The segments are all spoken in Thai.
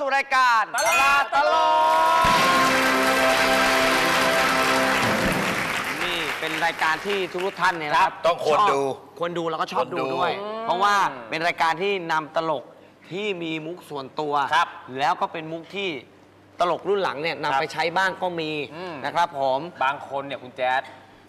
สู่รายการตลาดตลกนี่เป็นรายการที่ทุกท่านเนี่ยนะครับต้องควรชบดูควรดูแล้วก็ชอบควรดูดูด้วย เพราะว่าเป็นรายการที่นำตลกที่มีมุกส่วนตัว ครับแล้วก็เป็นมุกที่ตลกรุ่นหลังเนี่ยครับนำไปใช้บ้างก็มีอืมนะครับผม บางคนเนี่ยคุณแจ๊ด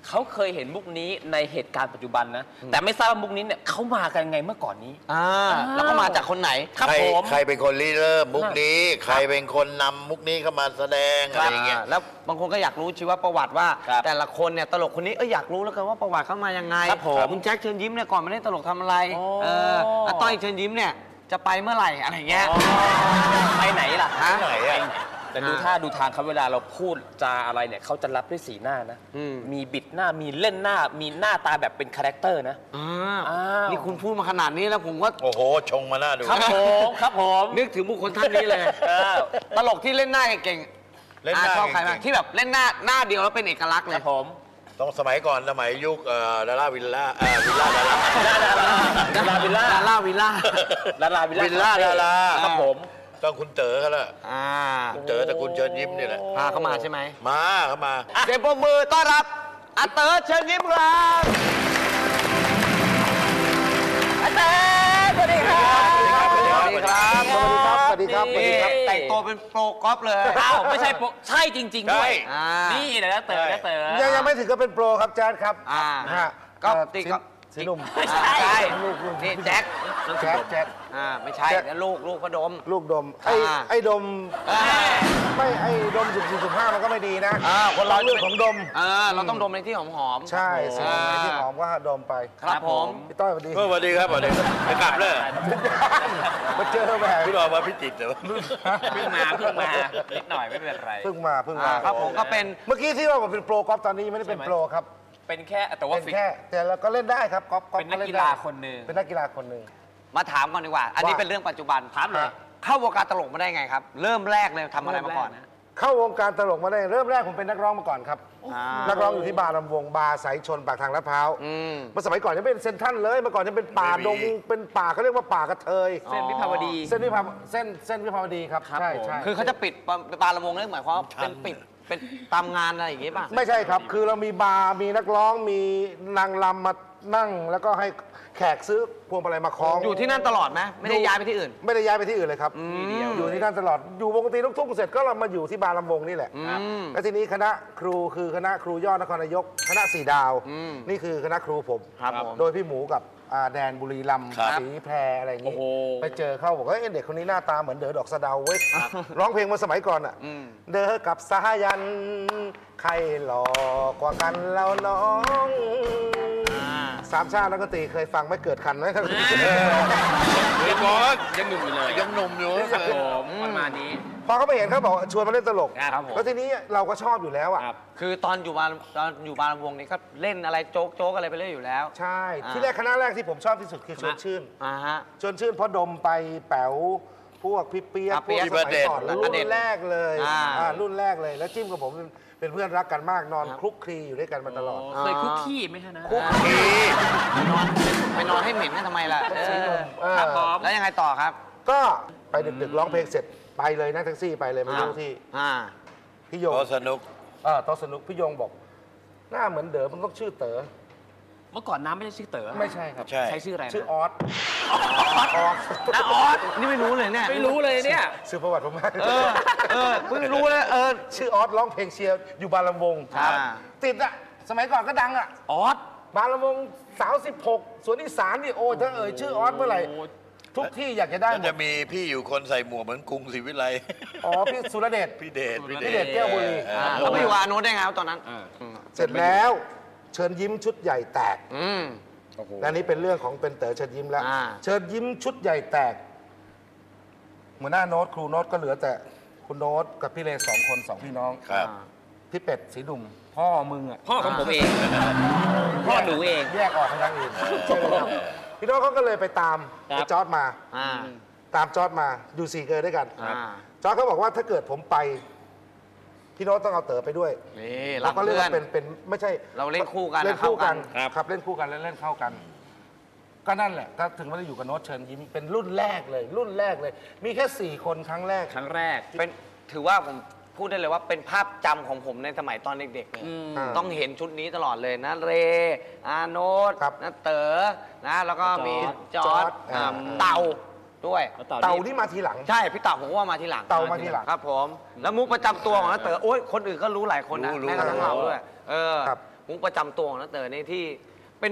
เขาเคยเห็นมุกนี้ในเหตุการณ์ปัจจุบันนะ แต่ไม่ทราบว่ามุกนี้เนี่ยเขามากันไงเมื่อก่อนนี้ อ่าอ้าวแล้วก็มาจากคนไหนครับใครผมใครเป็นคนริเริ่มมุกนี้ ใครเป็นคนนำมุกนี้เข้ามาแสดงอะไรอย่างเงี้ย อ่าแล้วบางคนก็อยากรู้ชีวประวัติว่า ครับแต่ละคนเนี่ยตลกคนนี้เอออยากรู้แล้วกันว่าประวัติเข้ามายังไงครับผมคุณแจ็คเชิญยิ้มเนี่ยก่อนมาเล่นตลกทำอะไรโอ้เอออาต้อยเชิญยิ้มเนี่ยจะไปเมื่อไหร่อะไรเงี้ย ไปไหนล่ะฮะ ไหนอะ แต่ดูท่าดูทางเขาเวลาเราพูดจาอะไรเนี่ยเขาจะรับด้วยสีหน้านะ อืม มีบิดหน้ามีเล่นหน้า มีหน้าตาแบบเป็น character นะ อ่าอ้าว นี่คุณพูดมาขนาดนี้แล้วผมก็ โอ้โห ชงมาหน้าดู ครับผมครับผมนึกถึงบุคคลท่านนี้เลยเออตลกที่เล่นหน้าเก่งเล่นอ่าหน้าชอบใครเก่บ้างงที่แบบเล่นหน้าหน้าเดียวแล้วเป็นเอกลักษณ์คเลรัยบผมๆต้องสมัยก่อน สมัยยุคเอ่อดาราวิลล่าเอ่อวิลล่าดาราดาราวิลล่าดาราวิลล่าดาราวิลล่าวิลล่าดารา ครับผม ต้องคุณเต๋อเขาละอ่าคุณเต๋อตระกูลเชิญยิ้มนี่แหละ พาเข้ามาใช่ไหมมาเข้ามาเสียงปรบมือต้อนรับอาเต๋อเชิญยิ้มครับอาเต๋อสวัสดีครับสวัสดีครับสวัสดีครับ สวัสดีครับ สวัสดีครับนี่สวัสดีครับ แต่งตัวเป็นโปรกอล์ฟเลยอ้าวไม่ใช่โปะใช่จริง ๆ ด้วย ใช่อ่านี่แหละนะเต๋อนะเต๋อ ยังยังไม่ถึงกับเป็นโปรครับแจ๊ดครับอ่าฮะก็เอ่อตีสี ก็สีหนุ่มไม่ใช่ ใช่นี่แจ็คแจ๊ดแจ๊ด อ่าไม่ใช่แจ็ค แล้วลูกลูกพระดม ลูกดม ไอ้อ่า ไอ้ดม อ่าไม่ไอ้ดมสิบสี่สิบห้ามันก็ไม่ดีนะอ่าคนเราเรื่องของดมเออเราต้องดมในที่หอมๆใช่สิ่งอ่าไหนที่หอมก็ดมไปครับผม พี่ต้อยสวัสดีเมื่อสวัสดีครับสวัสดีครับจะกลับเลยมาเจอแบบพี่บอกมาพิจิตรเหรอเพิ่งมาเพิ่งมานิดหน่อยไม่เป็นไร เพิ่งมาเพิ่งอ่ามาครับผมก็เป็น เมื่อกี้ที่ว่าผมเป็นโปรกอล์ฟตอนนี้ยังไม่ได้เป็นใช่ไหมโปรครับ เป็นแค่แต่ว่าเป็นฟิก แค่แต่เราก็เล่นได้ครับกอล์ฟอล์ฟเป็นนักล่กีฬาได้คนหนึ่ง เป็นนักกีฬาคนหนึ่ง มาถามก่อนดีกว่า อันนี้ว่าเป็นเรื่องปัจจุบันถามเลยเข้าวงการตลกมาได้ไงครับ เริ่มแรกเลยทำอะไรมาก่อนเริ่มแรกนะ เข้าวงการตลกมาได้เริ่มแรกผมเป็นนักร้องมาก่อนครับ อ่านักร้องอยู่ที่บาร์รำวงบาร์สายชนปากทางลาดพร้าวอืม เมื่อสมัยก่อนยังเป็นเซ็นทรัลเลยเมื่อก่อนยังเป็นป่าไม่ดมีงเป็นป่าเขาเรียกว่าป่ากระเทย เส้นวิภาวดี เส้นวิภาวเส้นเส้นวิภาวดีครับ ครับใช่ผมใช่คือเขาจะปิดบาร์รำวงนั่นหมายความว่าเป็นปิด เป็นตามงานอะไรอย่างงี้ป่ะ ไม่ใช่ครับ คือเรามีบาร์ มีนักร้อง มีนางรำมานั่ง แล้วก็ให้ แขกซื้อพวงมาลัยมาคล้องอยู่ที่นั่นตลอดไหมไม่ได้ย้ายไปที่อื่น ไม่ได้ย้ายไปที่อื่นเลยครับที่เดียวอยู่ที่นั่นตลอด อยู่วงดนตรีลูกทุ่งเสร็จก็เรามาอยู่ที่บาร์ลำวงนี่แหละอืมแล้วทีนี้คณะครูคือคณะครูยอดนครนายก คณะสี่ดาวอืมนี่คือคณะครูผมครับผมโดยพี่หมูกับอ่าแดนบุรีรัมย์ครับสีแพรอะไรอย่างโอ้งี้โหไปเจอเข้าบอกว่าเอ้ยเด็กคนนี้หน้าตาเหมือนเด๋อดอกสะเดาเว้ยร้องเพลงมาสมัยก่อนอะอืมเด๋อกับสายันใครหล่อกว่ากันแล้วน้อง สามชาติแล้วก็ตีเคยฟังไม่เกิดคันไหมท่านเดี๋ยบอกยังหนุ่มอยู่เลยยังหนุ่มอยู่ครับผมประมาณนี้ พอเขาไปเห็นเขาบอกชวนมาเล่นตลก ครับผม แล้วทีนี้เราก็ชอบอยู่แล้วอะ ครับ คือตอนอยู่บาตอนอยู่บาลวงนี่ก็เล่นอะไรโจ๊กโจ๊กอะไรไปเรื่อยอยู่แล้ว ใช่ ที่แรกคณะแรกที่ผมชอบที่สุดคือชวนชื่นอ่าฮะ ชวนชื่นเพราะดมไปแป๋ว พวกพี่เปียกอะพเปีวก๊ยกสมัยก่อนอรุ่เด่นนแรกเลยอ่าอ่ารุ่นแรกเลย แล้วจิ้มกับผมเป็นเป็นเพื่อนรักกันมากนอนครับ คลุกคลีอยู่ด้วยกันมาตลอด เคยคุกขี้ไหมฮะนะคุกดีไปนอนไปนอนให้เหม็นกันทำไมล่ะเออเออ ครับผม แล้วยังไงต่อครับก็ไปดึกๆร้องเพลงเสร็จไปเลยนั่งแท็กซี่ไปเลยไม่รู้ที่อ่า พี่โยงโอ้สนุกเออโต๊ะสนุกพี่โยงบอก หน้าเหมือนเด๋อมันต้องชื่อเต๋อ เมื่อก่อนน้ำไม่ใช่ชื่อเต๋อไม่ใช่ครับ ใช่ ใช้ชื่ออะไรนะชื่อออสออสน้าออสนี่ไม่รู้เลยเนี่ยไม่รู้เลยเนี่ย ชื่อประวัติผมมากเออเออเพิ่งรู้เลยเออ ชื่อออสร้องเพลงเชียร์อยู่บาลำวงครับ ติดอะสมัยก่อนก็ดังอะออส บาลำวงสาว16สวนอีสานนี่โอ้ถ้าเอ่ยชื่อออสเมื่อไหร่ทุกที่อยากจะได้ก็หมจะดมีพี่อยู่คนใส่หมวกเหมือนกรุงศรีวิไลอ๋อพี่สุรเดชพี่เดชพี่เดชแก้วบุรี เอออ่าเราไปอยู่กับอาโนุได้ไงครับตอนนั้น เสร็จแล้ว เชิญยิ้มชุดใหญ่แตกอืมและนี่เป็นเรื่องของเป็นเต๋อเชิญยิ้มแล้ว อ่า เชิญยิ้มชุดใหญ่แตกหัวหน้าโน้ตครูโน้ตก็เหลือแต่คุณโน้ตกับพี่เลสองคนสองพี่น้องครับ พี่เป็ดสีหนุ่มพ่อมึงอะพ่อของผมเอง พ่อหนูเอง แยกออกทางด้านอื่นใช่ไหมครับพี่โน้ตเขาก็เลยไปตามครับไอ้จอร์ดมา อ่า ตามจอร์ดมาดูสี่เกิร์ด้วยกันอ่า จอร์ดเขาบอกว่าถ้าเกิดผมไป พี่โน้ตต้องเอาเต๋อไปด้วยนี่เรารักก็เรียกเพื่อน ว่าเป็นเป็นไม่ใช่เราเล่นคู่กันเล่นคู่กันเข้ากันครับเล่นคู่กันแล้วเล่นเข้ากัน ก็นั่นแหละก็ถึงว่าได้อยู่กับโน้ตเชิญยิ้มเป็นรุ่นแรกเลย รุ่นแรกเลย มีแค่4คนครั้งแรก ครั้งแรก เป็นถือว่าผมพูดได้เลยว่าเป็นภาพจำของผมในสมัยตอนเด็กๆเลยอ่าต้องเห็นชุดนี้ตลอดเลยนะเร อาโนตครับนะเต๋อนะ แล้วก็มีจจออร์ร์จดอ่า อ่าเต่า ด้วยเต่านี่มาทีหลัง ใช่ พี่เต่าผมก็ว่ามาทีหลังเต่ามาทีหลังครับผม แล้วมุกประจำตัวของน้าเต๋อโอ้ยคนอื่นก็รู้หลายคนนะรู้รู้แม้กระทั่งเราด้วยเออครับ มุกประจำตัวของน้าเต๋อนี่ที่เป็น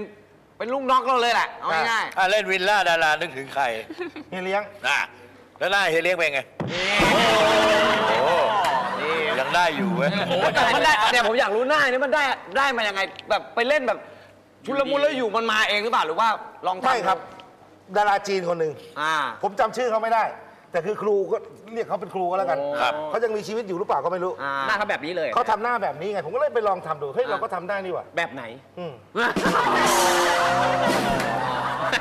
เป็นลูกน้องเราเลยแหละเอาง่ายถ้าเล่นวิลล่าดารานึกถึงใครเฮียเลี้ยง นะแล้วหน้าเฮยเลี้ยงเป็นไง โอ้โหๆนี่ยังได้อยู่เว้ยโอ้แต่มันได้เนี่ยผมอยากรู้หน้านี่มันได้ได้มายังไงแบบไปเล่นแบบชุลมุนแล้วอยู่มันมาเองหรือเปล่าหรือว่าลองทำไม่ครับ ดาราจีนคนหนึ่งอ่า ผมจำชื่อเขาไม่ได้ แต่คือครูก็เรียกเขาเป็นครูก็แล้วกันครับ เขายังมีชีวิตอยู่หรือเปล่าก็ไม่รู้อ่าหน้าเขาแบบนี้เลย เขาทำหน้าแบบนี้ไง ผมก็เลยไปลองทำดูเฮ้ยเราก็ทำได้นี่หว่าแบบไหน อืม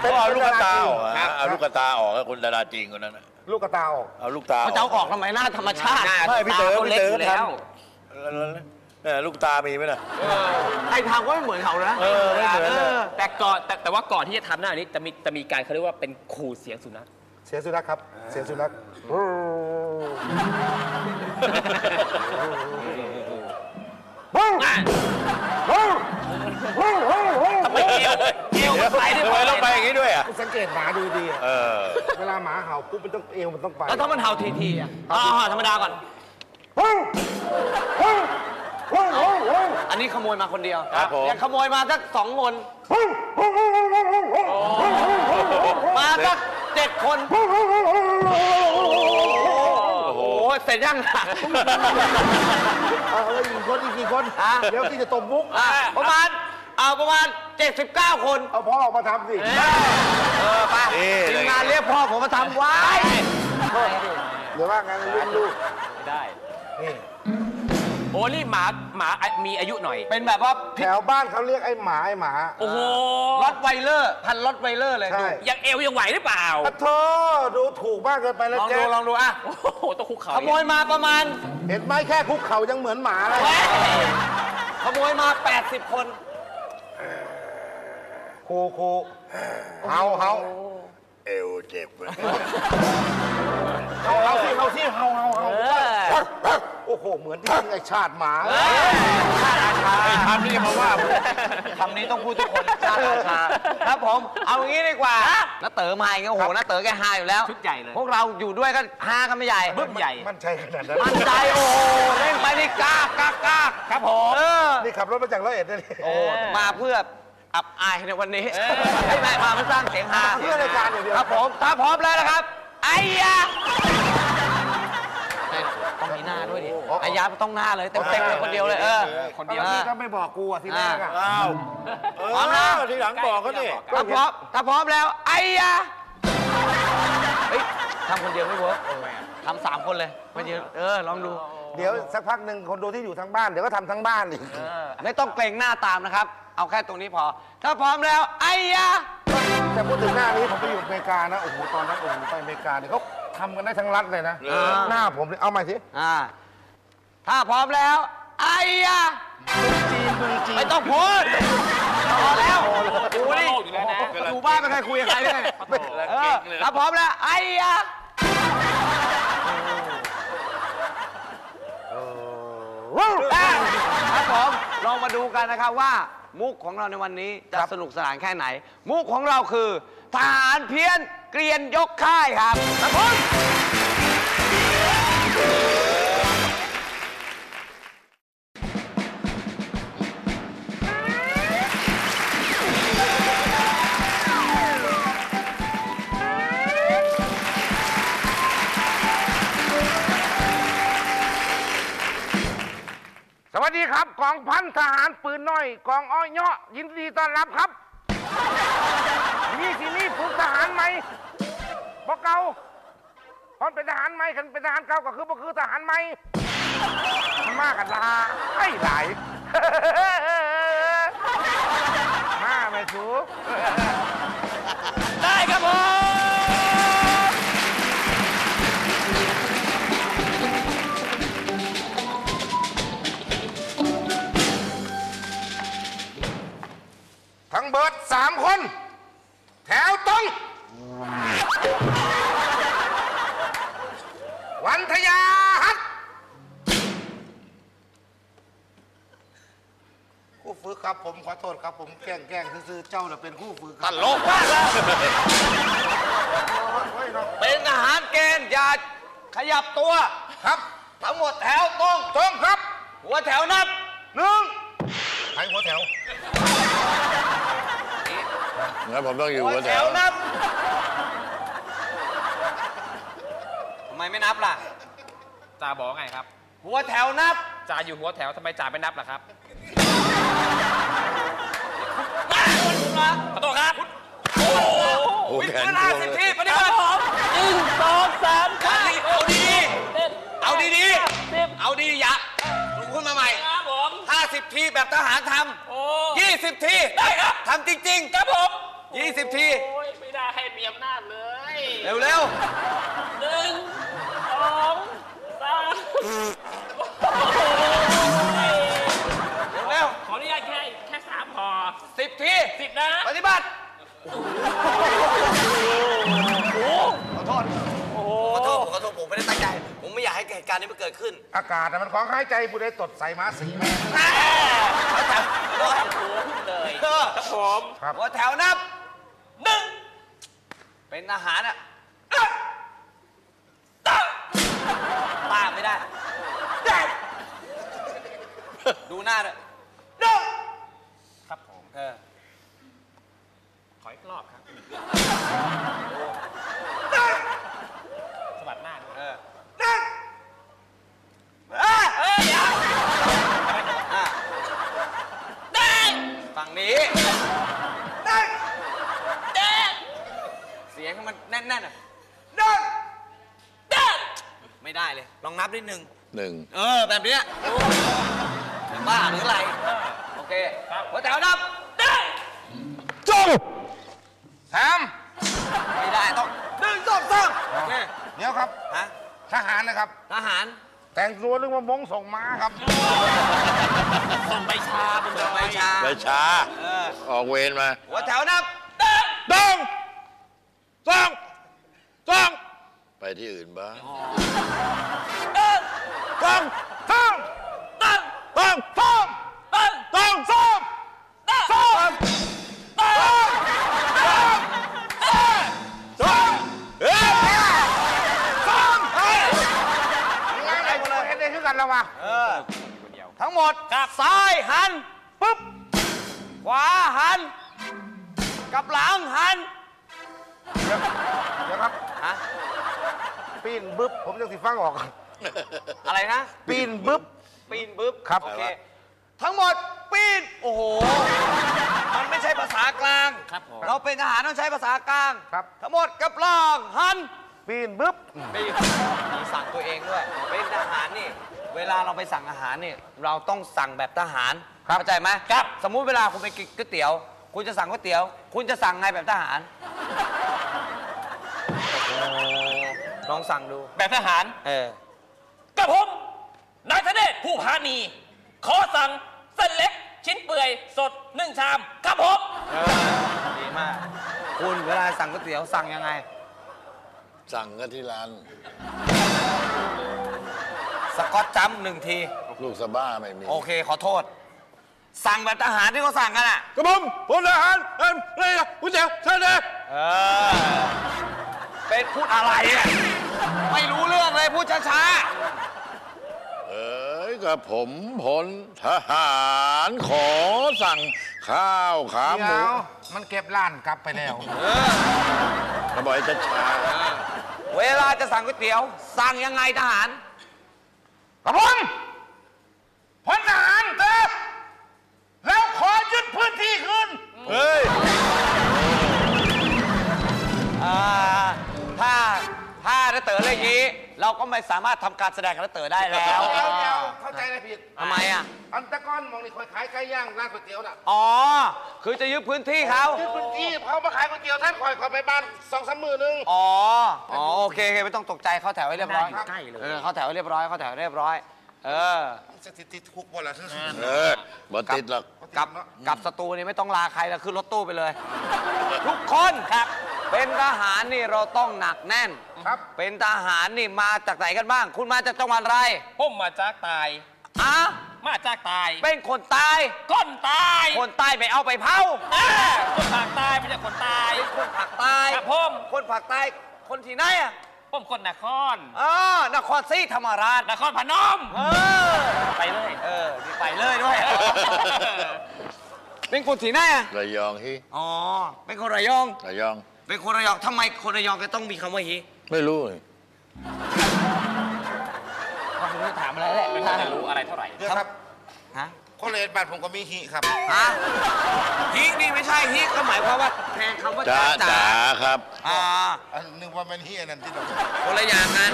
ก็เอาลูกกระตาออกครัอะบเอาลูกกระตาออกอะคนดาราจีนคนนั้นน่ะลูกกระตาออก เอาลูกตาเขาจะเอาออกทำไมหน้าธรรมชาติไม่พี่เต๋อตาขาพี่เล็กเต๋ออยู่ทแล้วำ เออลูกตามีไหมน่ะใครทำก็ไม่เหมือนเขานะเออไม่เหมือนเลย แต่ก่อนแต่แต่ว่าก่อนที่จะทำหน้านี้จะมีจะมีการเขาเรียกว่าเป็นขู่เสียงสุนัขเสียงสุนัขครับ เสียงสุนัขทำไมเอวเอวมันไปด้วยทำไมต้องไปอย่างนี้ด้วยอะ สังเกตหมาดูดีอะเออ เวลาหมาเห่าปุ๊บมันต้องเอวมันต้องไปแล้วถ้ามันเห่าทีทีๆอะอ๋อธรรมดาก่อน อันนี้ขโมยมาคนเดียวครับผมยังขโมยมาสักสองคน มาสักเจ็ดคน โอ้โห เสร็จยังอะเอาแล้วอีกคนอีกกี่คนอะเดี๋ยวที่จะตบมุก อะประมาณ เอาประมาณ 79 คนเอาพ่อออกมาทำสิเออไปนี่ทีเลยมงานเรียกพ่อผมมาทำไว้ เดี๋ยวว่างั้นรุ่นลูก ได้นี่โอ้นี่หมา หมามีอายุหน่อย เป็นแบบว่าแถวบ้านเขาเรียกไอ้หมาไอ้หมา โอ้โหรถไวเลอร์ พันรถไวเลอร์เลยใช่ ดูยังเอวยังไหวหรือเปล่าอะโทดูถูกมากเกินไปแล้วลองแจ๊ดูคลองดูอะโอ้โหต้องคุกเข่าขโมยมาประมาณ เห็นไหมแค่คุกเข่ายังเหมือนหมาเลยขโมยมา 80 คน ครูครูเฮาเฮาเอวเจ็บเว้ยเฮาเฮาสิเฮาสิเฮาเฮาเฮาโอ้โห เหมือนจริงๆไอ้ชาติหมาไอ้ทำนี่มาว่าผมคำนี้ต้องพูดทุกคนชาติราชาครับผม เอางี้ดีกว่าน้าเต๋อมาอย่างเงี้ยโอ้โหน้าเต๋อแกฮาอยู่แล้ว ชุดใหญ่เลย พวกเราอยู่ด้วยก็ฮากันไม่ใหญ่บึ้มใหญ่ มันใช่ขนาดนั้น มั่นใจโอ้โหเล่นไปนี่กล้ากล้ากล้าครับผมเออนี่ขับรถมาจากร้อยเอ็ดนะนี่โอ้ มาเพื่ออับอายในวันนี้ไม่ไม่มาเพื่อสร้างเสียงฮาเพื่อรายการอย่างเดียวครับผม ถ้าพร้อมแล้วนะครับไอ้ยา ต้องมีหน้าด้วยดิไอ้ยาต้องหน้าเลยเต็มเต็มๆเลยคนเดียวเลยเออคนเดียวนี่ก็ไม่บอกกูอะทีแรกอะอ้าวเอพร้อมนะอทีหลังบอกเขาดิถ้าพร้อมถ้าพร้อมแล้วไอ้ยาเฮ้ยทำคนเดียวไม่เวิร์กทำสามคนเลยมายืนเออลองดูเดี๋ยวสักพักหนึ่งคนดูที่อยู่ทั้งบ้านเดี๋ยวก็ทำทั้งบ้านอีกไม่ต้องเกรงหน้าตามนะครับ เอาแค่ตรงนี้พอ ถ้าพร้อมแล้วไอ้ยาแต่พูดถึงหน้านี้ผมไปอยู่อเมริกานะโอ้โหตอนนั้นโอ้โหไปอเมริกาเนี่ยเขา ทำกันได้ทั้งรัฐเลยนะ เออ หน้าผมเนี่ยเอาใหม่สิอ่าถ้าพร้อมแล้ว ไอ้ยาจีนเมืองจีนไม่ต้องพูดพอแล้วดูนี่โลกอยู่แล้วนะอยู่บ้านไม่เคยคุยกับใครเลยเออถ้าพร้อมแล้ว ไอ้ยาอะครับผมลองมาดูกันนะครับว่า มุกของเราในวันนี้จะสนุกสนานแค่ไหน มุกของเราคือทหารเพี้ยน เกรียนยกค่ายครับครับผมสวัสดีครับกองพันทหารปืนน้อยกองอ้อยเนาะยินดีต้อนรับครับ นี่ซีรีส์ฝึกทหารไหมบอกเกาพอนเป็นทหารไหมขันเป็นทหารเก่าก็คือบ่คือทหารไหมมันมากันลาไอ้หลาย ครับผมแกล้งแกล้งซื่อๆเจ้าน่ะเป็นคู่ฝึกคตรับลกมากเลยโอ้ยเนาะเป็นทหารเกณฑ์อย่าขยับตัว ครับทั้งหมดแถวตรงตรงครับหัวแถวนับหนึ่งใครหัวแถวงั้นผมต้องอยู่หัวหัวแถแถววนับทำไมไม่นับล่ะจ่าบอกไงครับ หัวแถวนับจ่าอยู่หัวแถวทำไมจ่าไม่นับล่ะครับ ขอโทษครับโอ้วิ่งแขนขึ้นกห้าลัวสิบเลยทีปฏิบัติหนึ่งสองสามเอาดีเอาดีๆเอาดีๆเอาดีๆอย่าลุกขึ้นมาใหม่ครับผมห้าสิบทีแบบทหารทโอ้ำยี่สิบทีได้ครับทำจริงๆครับผมยี่สิบทีโอ้ยไม่ได้ให้มีอำนาจเลย เร็วหนึ่งสองสาม สามพอๆสิบทีสิบนะปฏิบัติขอโทษขอโทษผมขอโทษผมไม่ได้ตั้งใจ ผมไม่อยากให้เหตุการณ์นี้มันเกิดขึ้น อากาศน่ะมันของหายใจผู้ใดตดใส่มาสีแม่เข้าใจขอโทษเลยเออครับผมครับหัวแถวนับหนึ่งเป็นทหารอะตามไม่ได้ ดูหน้าด้วยหนึ่งครับผม เออขออีกรอบครับสะบัดหน้าด้วยเออหนึ่งเอ้ยเอ้ยเดี๋ยวอะแดงฝั่งนี้หนึ่งแดงเสียงให้มันแน่นๆอะหนึ่งแดงไม่ได้เลย ลองนับนิดนึง หนึ่งเออ แบบเนี้ยบ้าหรืออะไร โอเคหัวแถวนับแด งจงแถมไม่ได้ต้องหนึ่งสองสามโอเคเดี๋ยวครับฮะทหารนะครับ ทหาร แต่งตัวนึกว่ามงส่งม้าครับส่งใบชาเป็นใบชาไปช้าเออออกเวรมาหัวแถวนับแดงตองสองสองไปที่อื่นบ้างแดงสองสองแดงสองสองแดงสองสอง อ็นเดคือกันแล้ววะเออทั้งหมดซ้ายหันปุ๊บ ขวาหัน กับหลังหัน เดี๋ยวเดี๋ยวครับฮะ ปีนบึ๊บ ผมจะสิฟังออก อะไรนะ ปีนบึ๊บ ปีนบึ๊บครับ โอเค ทั้งหมดปีน โอ้โห มันไม่ใช่ภาษากลาง ครับผม เราเป็นทหารต้องใช้ภาษากลาง ครับ ทั้งหมดกับล่างหัน ปีนบึ๊บปีนมีสั่งตัวเองด้วย เป็นทหารนี่ เวลาเราไปสั่งอาหารนี่เราต้องสั่งแบบทหารครับเข้าใจไหมครับ สมมุติเวลาคุณไปกินก๋วยเตี๋ยว คุณจะสั่งก๋วยเตี๋ยว คุณจะสั่งไงแบบทหารโอ้โหลองสั่งดู แบบทหาร เออ กับผม นายธเนศผู้พานี ขอสั่งเส้นเล็ก ชิ้นเปื่อยสดหนึ่งชาม ครับผม เออ ดีมาก คุณเวลาสั่งก๋วยเตี๋ยวสั่งยังไง สั่งกันที่ร้าน สกอตจัมป์หนึ่งที ลูกสะบ้าไม่มีโอเค ขอโทษ สั่งแบบทหารที่เขาสั่งกันอะ กระผมพลทหารเอ็มเรียผู้เจ้าเสด็จเออ เป็นพูดอะไรอะ ไม่รู้เรื่องเลยพูดช้าเอ้ยกับผมพลทหารขอสั่งข้าวขาหเดี๋มูยวมันเก็บล้านกลับไปแล้ว กระบอกจะช้าๆเวลาจะสั่งก๋วยเตี๋ยว สั่งยังไงทหาร กับผมพลทหารเติบแล้วขอยึดพื้นที่คืนเฮ้ยอ่าถ้าถ้าน้าเต๋อเรื่องนี้ เราก็ไม่สามารถทำการแสดงกับน้าเต๋อได้แล้ว เดี๋ยวเดี๋ยวเข้าใจอะไรผิดทำไมอะ อันตะก้อนมองนี่คอยขายไก่ย่างร้านก๋วยเตี๋ยวน่ะอ๋อ คือจะยึดพื้นที่เขายึดพื้นที่เขามาขายก๋วยเตี๋ยวท่านคอยคอยไปบ้านสองสามมือนึง อ๋อ อ๋อ โอเคโอเคไม่ต้องตกใจเข้าแถวให้เรียบร้อยใกล้เลย เออเข้าแถวให้เรียบร้อยเข้าแถวให้เรียบร้อย เออสถิติทุกบ่ละเออบ่ติดหรอกขอติ กลับเนาะกลับสตูนี่ไม่ต้องลาใครแล้วขึ้นรถตู้ไปเลย ทุกคนครับ เป็นทหารนี่เราต้องหนักแน่นครับ เป็นทหารนี่มาจากไหนกันบ้าง คุณมาจากจังหวัดอะไรผมมาจากตายอะมาจากตาย เป็นคนตาย ก้นตาย คนตายไปเอาไปเผาอ่าคนภาคใตายไม่ใช่คนตายเป็นคนผักตายครับผมคนผักตายคนที่ไหนอะ ผมคนนครอ๋อนครศรีธรรมราชนครพนม เออ ไปเลย เออนี่ไปเลยด้วย เป็นคนที่ไหนอะระยองฮิอ๋อ เป็นคนระยอง ระยอง เป็นคนระยองทำไมคนระยองจะต้องมีคำว่าฮีไม่รู้นี่ก็คุณไม่ถามอะไรแหละไม่ค่อยจะรู้อะไรเท่าไหร่เดี๋ยวครับ ฮะ คนเลดบัตรผมก็มีฮิครับ ฮะฮีนี่ไม่ใช่ฮีก็หมายความว่าแทนคำว่าจ้าจ้าจ๋าจ๋าครับ อ่าอันนึกว่ามันฮิอันนั้นที่เราคนละอย่างกัน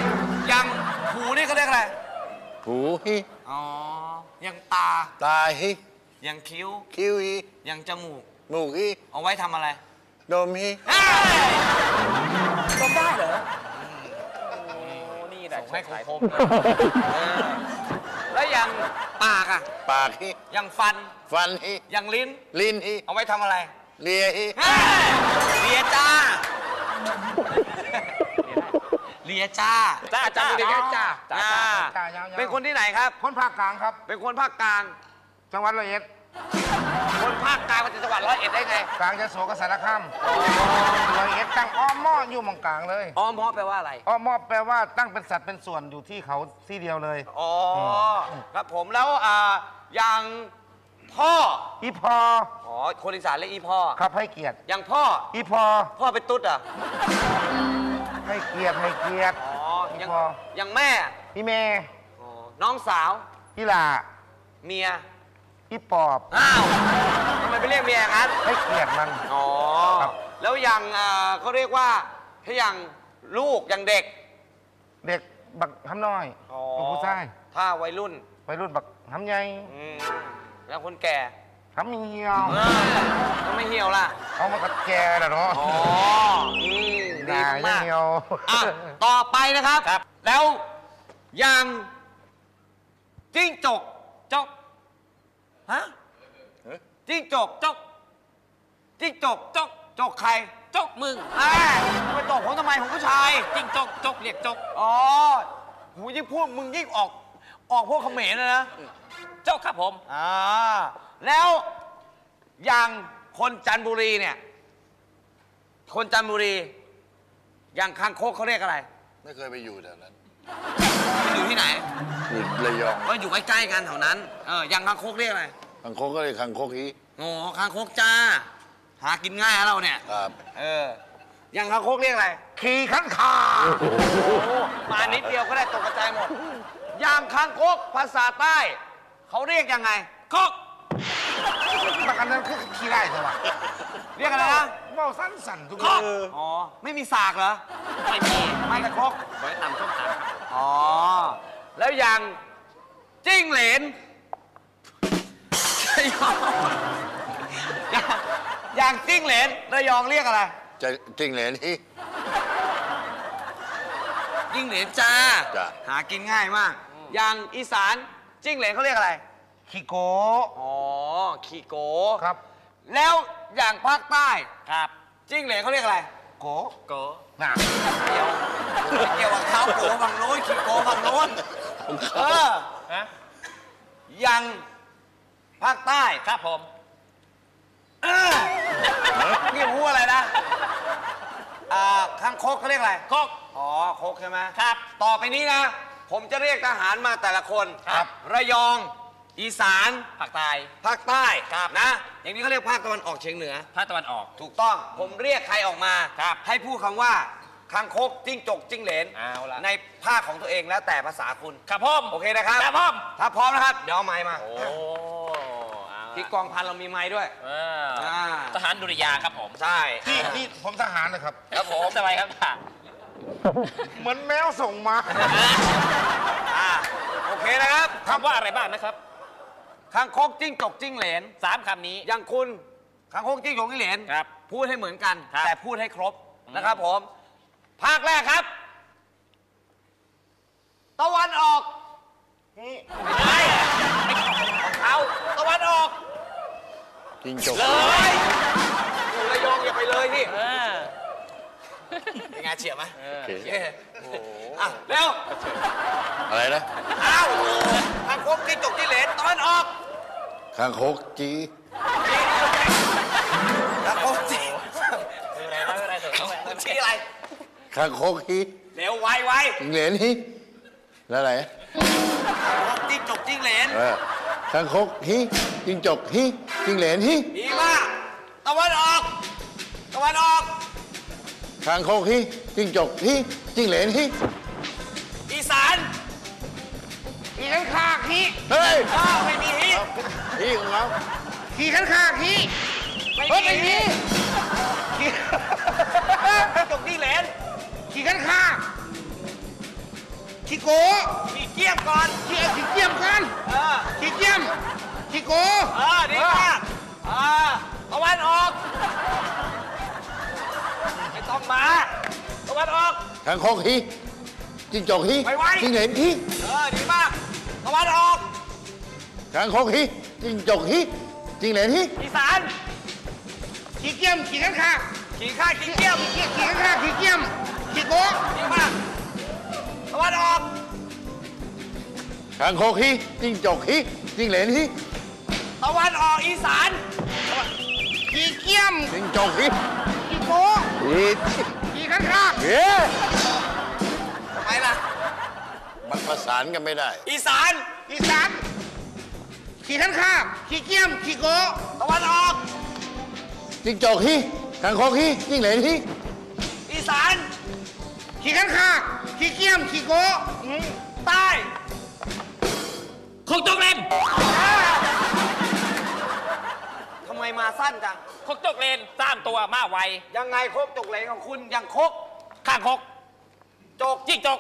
ยังหูนี่เขาเรียกอะไร หูฮิอ๋อยังตาตาฮิยังคิ้วคิ้วฮิยังจมูกมูกฮิเอาไว้ทำอะไรดมฮิก็ได้เหรอ โอ้นี่แหละให้คขายมๆ แล้วยังปากอะปากฮิยังฟันฟันฮิยังลิ้น ลิ้นฮิเอาไว้ทำอะไรเลียฮิเลียจ้าเลียจ้าจ้าจ้าเลียจ้าจ้าอ่าจ้ายาวๆเป็นคนที่ไหนครับ คนภาคกลางครับ เป็นคนภาคกลาง จังหวัดร้อยเอ็ด คนภาคกลางมาจากจังหวัดร้อยเอ็ดได้ไง กลางจะโสกับสารคามร้อยเอ็ดตั้งอ้อมหม้ออยู่หมองกลางเลย อ้อมเพราะแปลว่าอะไร อ้อมหม้อแปลว่าตั้งเป็นสัตว์เป็นส่วนอยู่ที่เขาที่เดียวเลย อ๋อครับผมแล้วอ่าอย่างพ่อ อีพออ๋อ คนอีสานเรียกอีพ่อ ครับให้เกียรติ อย่างพ่อ อีพอพ่อเป็นตุ๊ดเหรอะ ให้เกียรติให้เกียรติ อ๋ออีอย่างพ่อ อย่างแม่อีเมอ๋อน้องสาวอีหลาเมีย อีปอบอ้าวทำไมไปเรียกเมียอย่างนั้นให้เกียรติมัน อ๋อครับ แล้วอย่างอ่าเขาเรียกว่าถ้าอย่างลูกอย่างเด็กเด็กบักทำน้อยอ๋อลูกผู้ชายถ้าวัยรุ่นวัยรุ่นบักทำใหญ่อืมแล้วคนแก่ทำเหี่ยวเออทำไมเหี่ยวล่ะเอามากัดแกแหละเนาะอ๋ออืมดีด่ามากเหี่ยวๆอะ ต่อไปนะครับ แล้วอย่างจิ้งจกจก ฮะจิ้งจกจกจิ้งจกจกจกใครจกมึงแม่ไปตกผมทำไมผมผู้ชาย จิ้งจกจกเรียกจกอ๋อหูยิ่งพูดมึงยิ่งออกออกพวกเขมรนะนะ จกครับผม อ่า แล้วอย่างคนจันทบุรีเนี่ย คนจันทบุรี อย่างคางคกเขาเรียกอะไร ไม่เคยไปอยู่แถวนั้น มันอยู่ที่ไหนอยู่ระยองก็อยู่ใกล้ๆกันแถวนั้น เอออย่างคางคกเรียกอะไรคังคกก็เลยคังคกฮิโอ้คางคกจ้า หากินง่ายนะเราเนี่ย ครับเอออย่างคางคกเรียกอะไร ขี่ขันขามานิดเดียวก็ได้ตกกระจายหมดอย่างคางคกภาษาใต้ เขาเรียกยังไงคกบักอันนั้นคือขี่ได้ใช่ปะเรียกอะไรนะ เมาสั้นสั่นทุกคคนกอ๋อ ไม่มีสากเหรอ ไม่มี ไม่กระคกไว้ตำส้มตำครับอ๋อ แล้วอย่างจิ้งเหลนอย่างอย่างจิ้งเหลนระยองเรียกอะไร จะจริงเหรนฮิจิ้งเหลนจ้าจ้ะหากินง่ายมาก อย่างอีสานจิ้งเหลนเขาเรียกอะไร ขี่โกอ๋อ ขีโกครับ แล้ว อย่างภาคใต้ครับจิ้งเหลนเขาเรียกอะไร โกโกน่ะเกี่ยวไม่เกี่ยวกับเขาโกฝั่งโน้นขีโกฝั่งโน้นเออฮะอย่างภาคใต้ครับผมเออนี่พูดอะไรนะอ่าข้างคกเขาเรียกอะไรคกอ๋อคกใช่ไหมครับ ต่อไปนี้นะ ผมจะเรียกทหารมาแต่ละคนครับ ระยอง อีสานภาคใต้ ภาคใต้ครับ นะ อย่างนี้เขาเรียกภาคตะวันออกเฉียงเหนือ ภาคตะวันออก ถูกต้องผมเรียกใครออกมา ครับให้พูดคำว่าคางคกจิ้งจกจิ้งเหลนเอาล่ะในภาคของตัวเองแล้วแต่ภาษาคุณ ครับผมโอเคนะครับ ครับผมถ้าพร้อมนะครับ เดี๋ยวเอาไม้มา โอ้เอาล่ะที่กองพันเรามีไม้ด้วยอ่าอ่า ทหารดุริยางค์ครับผมใช่ที่ที่ผมทหารนะครับ ครับผมสบายครับค่ะเหมือนแมวส่งมา อ่าโอเคนะครับ คำว่าอะไรบ้างนะครับ คางคกจิ้งจกจิ้งเหลนสามคำนี้ อย่างคุณคางคกจิ้งจกจิ้งเหลนครับพูดให้เหมือนกัน ครับ แต่พูดให้ครบนะครับผม ภาคแรกครับ ตะวันออกไม่ใช่ของเขาตะวันออกจิงจกเลยอยู่ระยองอย่าไปเลยนี่เออเป็นไงเฉียบไหมเออโอเคเย้อะเร็วอะไรนะ อ้าวทาง คบที่จกที่เหลนตอนออกคางคกจีทางคบที่ไม่เป็นไรไม่เป็นไรเถอะไม่เป็นไรที่อะไรคางคกฮีเร็วไวไวเหลนฮีแล้วอะไรคบที่จกที่เหลนคางคกฮีจิงจกฮีจิงเหลนฮีดีมากตะวันออกตะวันออกคางคกฮีจิงจกฮีจิงเหลนฮี ขี่ขันคากฮีเฮ้ยอ้าวไม่มีฮิฮีของเราขี่ขันคากฮีไม่เฮ้ยมีไม่มีฮิจกที่เหลนขี่ขันคากขี่โกขี่เกี้ยมก่อนขี่ขี่เกียมกันเออขี่เกียมขี่โกเออดีมากเออตะวันออกไม่ต้องมาตะวันออกคางคกฮีจิงจกฮีไวๆจิงเหลนฮีเออดีมาก ตะวันออกคางคกฮีจิงจกฮีจิงเหลนฮีอีสานขี่เกียมขี่ขันคากขี่ข้าขี่เกี้ยมขี่ขี่ขันคากขี่เกียมขี่โกดีมากตะวันออกคางคกฮีจิงจกฮีจิงเหลนฮีตะวันออกอีสานขี่เกียมจิงจกฮีขี่โกฮีขี่ขันคากเฮ้ทำไมล่ะ มันประสานกันไม่ได้ อีสานอีสานขี่ขันคากขี่เกียม ขี่โกตะวันออก จิงจกฮีคางคกฮีจิงเหลนฮีอีสานขี่ขันคากขี่เกียม ขี่โกใต้คกจกเลนทำไมมาสั้นจังคกจกเลนสามตัวมาไวยังไงโคกจกเหลนของคุณยังโคกข้างคกจก จิ้งจก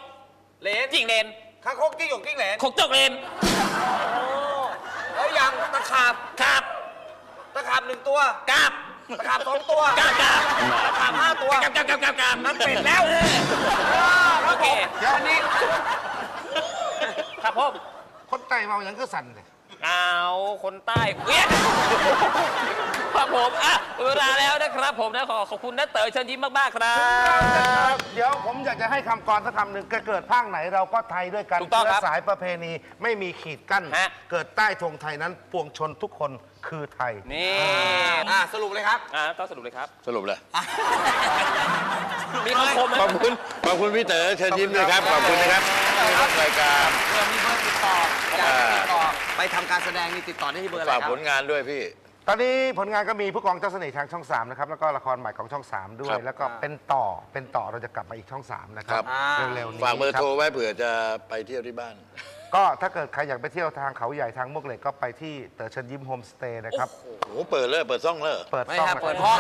เหลนจิ้งเลนข้างโคกกิ้งหยกกิ้งเหลนคกจกเลนแล้วยังตะขาบครับตะขาบหนึ่งตัวกราบตะขาบสองตัวกราบกราบตะขาบห้าตัวกราบกราบกราบกราบกราบนั่นเป็ดแล้วโอเคเดี๋ยวอันนี้ครับผมคนไต่เมาอย่างก็สั่นเลย เอาคนใต้เวียนครับผมอะเวลาแล้วนะครับผมนะขอขอบคุณนัทเต๋อเชิญยิ้มมาก ๆ ครับ เดี๋ยวผมอยากจะให้คำกรสักคำหนึ่งเกิดภาคไหนเราก็ไทยด้วยกันถูกต้องครับเชื้สายประเพณีไม่มีขีดกั้น ฮะ เกิดใต้ธงไทยนั้นปวงชนทุกคนคือไทย นี่อ่าสรุปเลยครับอะต้องสรุปเลยครับ สรุปเลยมีคำคมไหมขอบคุณขอบคุณพี่เต๋อเชิญยิ้มด้วยครับขอบคุณนะครับที่รับรายการ เพื่อมีเบอร์ติดต่ออยากอ่าติดต่อ ไปทำการแสดงนี่ติดต่อได้ที่เบอร์อะไรฝากครับผลงานด้วยพี่ ตอนนี้ผลงานก็มีผู้กองเจ้าเสน่ห์ทางช่อง3นะครับแล้วก็ละครใหม่ของช่อง 3 ด้วยครับ แล้วก็เป็นต่อเป็นต่อเราจะกลับมาอีกช่อง 3 นะครับ ครับ เร็วๆนี้ฝากเบอร์คโทรบไว้เผื่อจะไปเที่ยวที่บ้านก็ถ้าเกิดใครอยากไปเที่ยวทางเขาใหญ่ทางมวกเหล็กก็ไปที่เต๋อเชิญยิ้มโฮมสเตย์นะครับ โอ้โหเปิดเลยเปิดซ่องเลย เปิดไม่ซ่องครับ นะเปิดคห้รับอง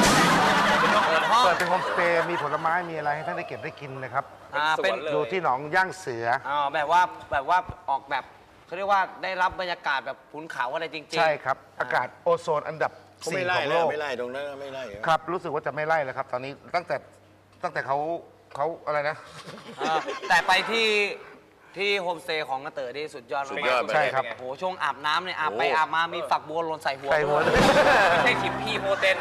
เปิดห้องเปิดเป็นโฮมสเตย์มีผลไม้มีอะไรให้ท่านได้เก็บได้กินนะครับ อ่าเป็นเลยอยู่ที่หนองย่างเสืออ่าแบบว่าแบบว่าออกแบบ เขาเรียกว่าได้รับบรรยากาศแบบขุนเขาอะไรจริงๆ ใช่ครับ อากาศโอโซนอันดับเขาไม่สี่ไล่ของนะโลกไม่ไล่ตรงนั้นไม่ไล่ครับรู้สึกว่าจะไม่ไล่แล้วครับ ตอนนี้ตั้งแต่ตั้งแต่เขาเขาอะไรนะ เออแต่ไปที่ ที่โฮมสเตย์ของกระเต๋อที่สุดยอดมากสุดยอดไปใช่ครับ โอ้โหช่วงอาบน้ำเนี่ยอาบไปโอ้อาบมามีฝักบัวหล่นใส่หัว ใส่หัวด้วยไม่ใช่ขิมพี่โฮเทน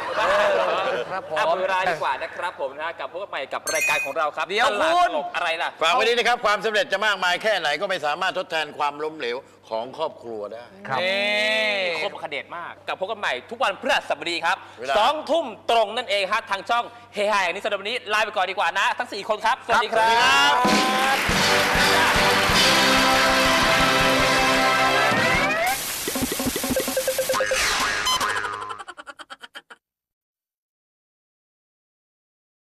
ครับผมเอาเวลาดีกว่านะครับผมนะกับพวกใหม่กับรายการของเราครับเดี๋ยวตลาคุณ ตลกอะไรล่ะ ฝากไว้นี้นะครับ ความสำเร็จจะมากมายแค่ไหนก็ไม่สามารถทดแทนความล้มเหลวของครอบครัวได้ ครับนี่ครบคเดตมากกับพบกันใหม่ทุกวันพฤหัสบดีครับเวลา สองทุ่มตรงนั่นเองฮะทางช่องเฮฮาอย่างนี้สำหรับวันนี้ลาไปก่อนดีกว่านะ ทั้ง 4 คนครับ สวัสดีคสวัรัสดีครับบ